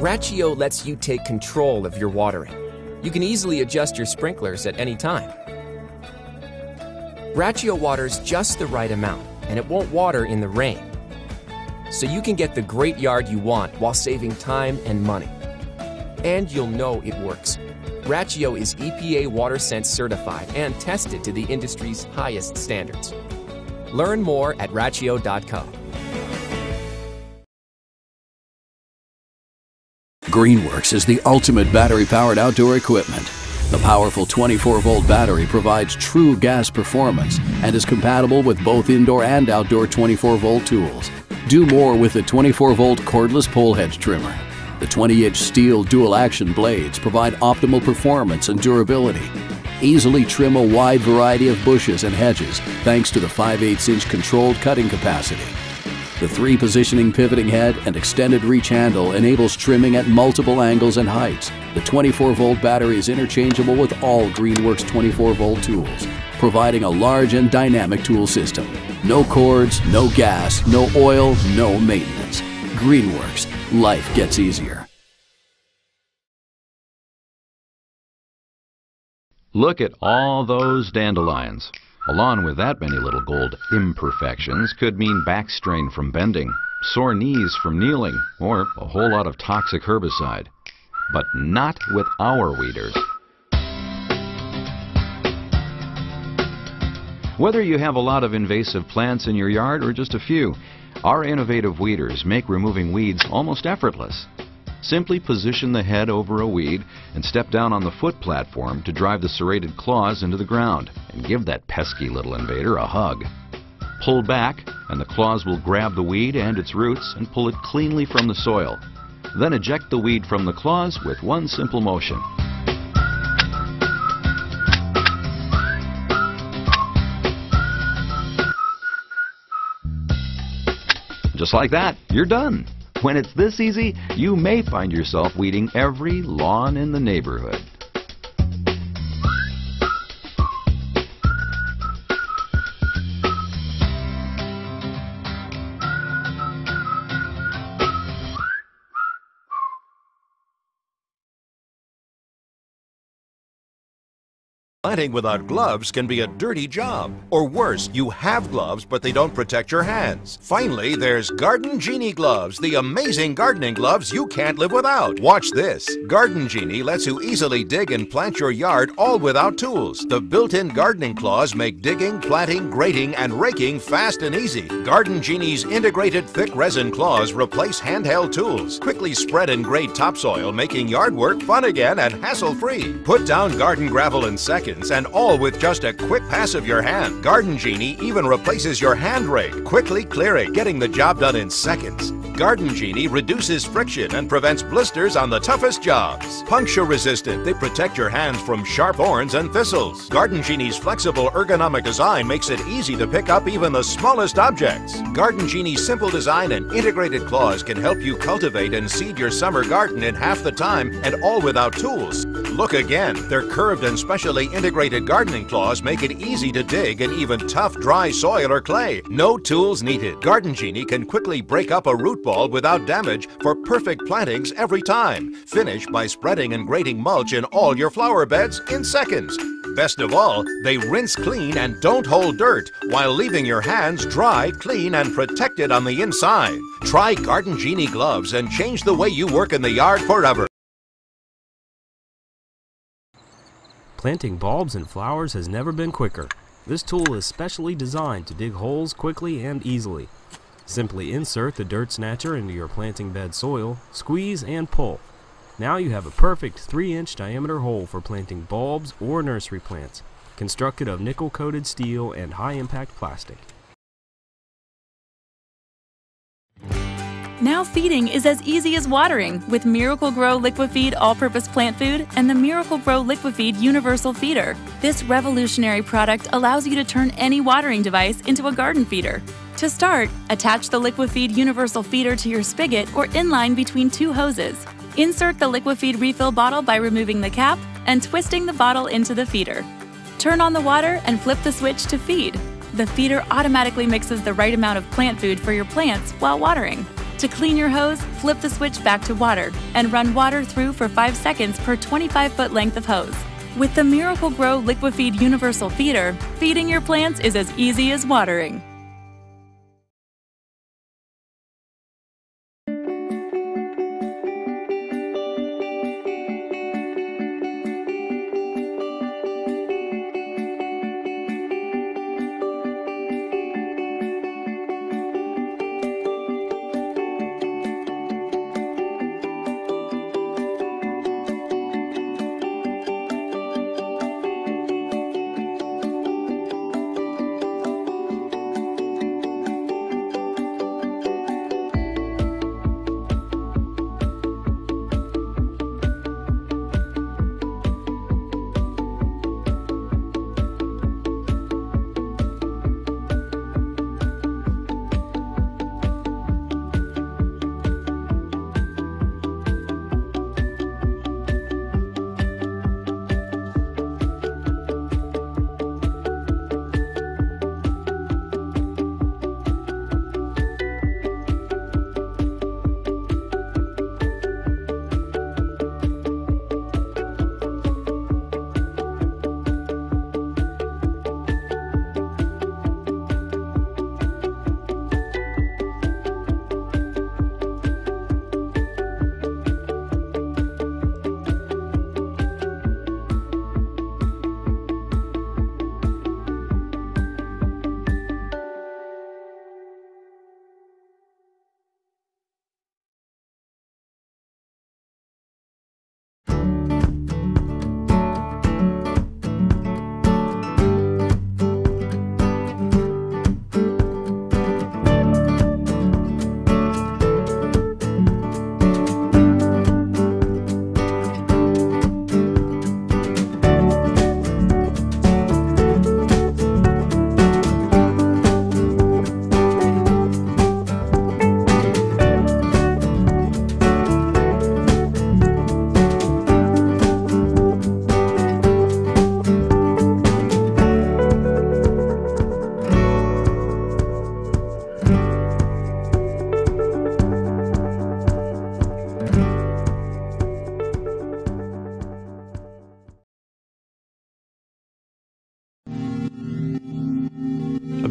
Rachio lets you take control of your watering. You can easily adjust your sprinklers at any time. Rachio waters just the right amount, and it won't water in the rain. So you can get the great yard you want while saving time and money. And you'll know it works. Rachio is EPA WaterSense certified and tested to the industry's highest standards. Learn more at rachio.com. Greenworks is the ultimate battery powered outdoor equipment. The powerful 24 volt battery provides true gas performance and is compatible with both indoor and outdoor 24 volt tools. Do more with the 24 volt cordless pole hedge trimmer. The 20 inch steel dual action blades provide optimal performance and durability. Easily trim a wide variety of bushes and hedges thanks to the 5 8 inch controlled cutting capacity. The three positioning pivoting head and extended reach handle enables trimming at multiple angles and heights. The 24 volt battery is interchangeable with all Greenworks 24 volt tools, providing a large and dynamic tool system. No cords, no gas, no oil, no maintenance. Greenworks, life gets easier. Look at all those dandelions. Along with that many little gold imperfections could mean back strain from bending, sore knees from kneeling, or a whole lot of toxic herbicide. But not with our weeders. Whether you have a lot of invasive plants in your yard or just a few, our innovative weeders make removing weeds almost effortless. Simply position the head over a weed and step down on the foot platform to drive the serrated claws into the ground and give that pesky little invader a hug. Pull back and the claws will grab the weed and its roots and pull it cleanly from the soil. Then eject the weed from the claws with one simple motion. Just like that, you're done. When it's this easy, you may find yourself weeding every lawn in the neighborhood. Planting without gloves can be a dirty job. Or worse, you have gloves, but they don't protect your hands. Finally, there's Garden Genie gloves, the amazing gardening gloves you can't live without. Watch this. Garden Genie lets you easily dig and plant your yard all without tools. The built-in gardening claws make digging, planting, grating, and raking fast and easy. Garden Genie's integrated thick resin claws replace handheld tools. Quickly spread and grade topsoil, making yard work fun again and hassle-free. Put down garden gravel in seconds and all with just a quick pass of your hand. Garden Genie even replaces your hand rake, quickly clearing, getting the job done in seconds. Garden Genie reduces friction and prevents blisters on the toughest jobs. Puncture resistant, they protect your hands from sharp thorns and thistles. Garden Genie's flexible ergonomic design makes it easy to pick up even the smallest objects. Garden Genie's simple design and integrated claws can help you cultivate and seed your summer garden in half the time and all without tools. Look again, their curved and specially integrated gardening claws make it easy to dig in even tough dry soil or clay. No tools needed. Garden Genie can quickly break up a root without damage for perfect plantings every time. Finish by spreading and grating mulch in all your flower beds in seconds. Best of all, they rinse clean and don't hold dirt while leaving your hands dry, clean, and protected on the inside. Try Garden Genie gloves and change the way you work in the yard forever. Planting bulbs and flowers has never been quicker. This tool is specially designed to dig holes quickly and easily. Simply insert the dirt snatcher into your planting bed soil, squeeze and pull. Now you have a perfect 3 inch diameter hole for planting bulbs or nursery plants, constructed of nickel coated steel and high impact plastic. Now feeding is as easy as watering with Miracle-Gro Liquifeed All-Purpose Plant Food and the Miracle-Gro Liquifeed Universal Feeder. This revolutionary product allows you to turn any watering device into a garden feeder. To start, attach the Liquifeed Universal Feeder to your spigot or inline between two hoses. Insert the Liquifeed refill bottle by removing the cap and twisting the bottle into the feeder. Turn on the water and flip the switch to feed. The feeder automatically mixes the right amount of plant food for your plants while watering. To clean your hose, flip the switch back to water and run water through for 5 seconds per 25 foot length of hose. With the Miracle-Gro Liquifeed Universal Feeder, feeding your plants is as easy as watering.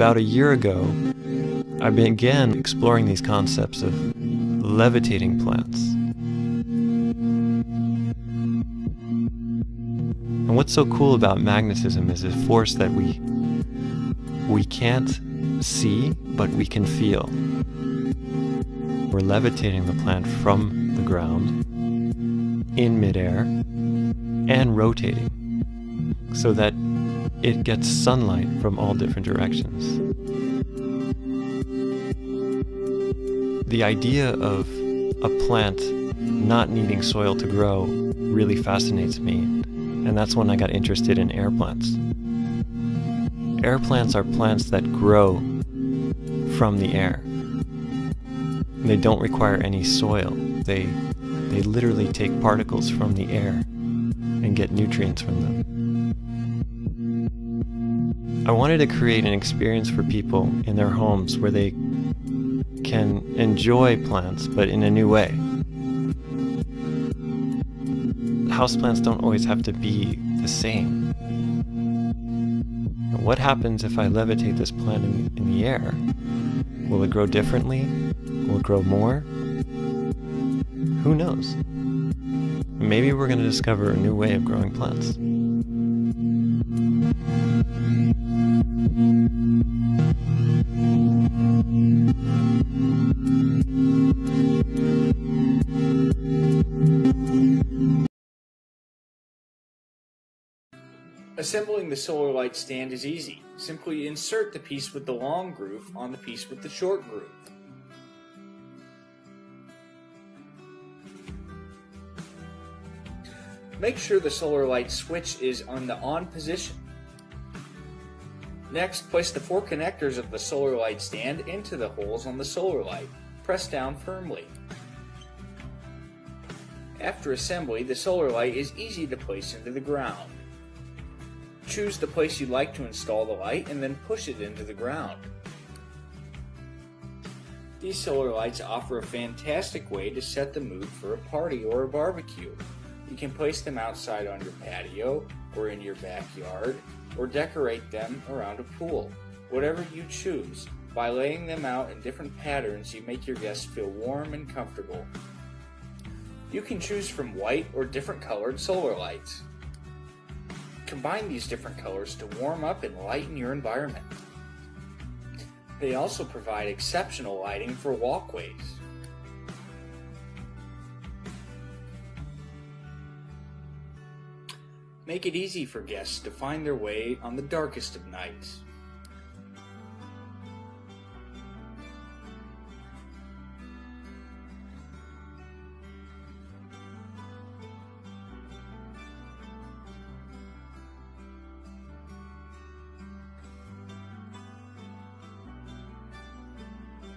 About a year ago, I began exploring these concepts of levitating plants. And what's so cool about magnetism is a force that we we can't see, but we can feel. We're levitating the plant from the ground in midair and rotating so that it gets sunlight from all different directions. The idea of a plant not needing soil to grow really fascinates me, and that's when I got interested in air plants. Air plants are plants that grow from the air. They don't require any soil. They, they literally take particles from the air and get nutrients from them. I wanted to create an experience for people in their homes where they can enjoy plants, but in a new way. Houseplants don't always have to be the same. What happens if I levitate this plant in, in the air? Will it grow differently? Will it grow more? Who knows? Maybe we're going to discover a new way of growing plants. Assembling the solar light stand is easy. Simply insert the piece with the long groove on the piece with the short groove. Make sure the solar light switch is on the on position. Next, place the four connectors of the solar light stand into the holes on the solar light. Press down firmly. After assembly, the solar light is easy to place into the ground. Choose the place you'd like to install the light and then push it into the ground. These solar lights offer a fantastic way to set the mood for a party or a barbecue. You can place them outside on your patio or in your backyard or decorate them around a pool. Whatever you choose, by laying them out in different patterns, you make your guests feel warm and comfortable. You can choose from white or different colored solar lights. Combine these different colors to warm up and lighten your environment. They also provide exceptional lighting for walkways. Make it easy for guests to find their way on the darkest of nights.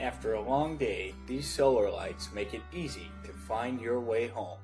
After a long day, these solar lights make it easy to find your way home.